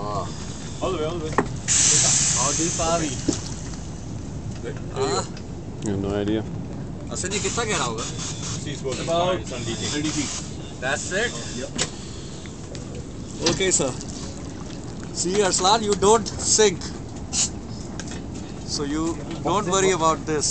All the way, all the way. How deep are we? There You have no idea. असल जी कितना गहरा होगा About 30 feet. That's it? Yep. Okay, sir. See, Arslan, you don't sink. So you don't worry about this.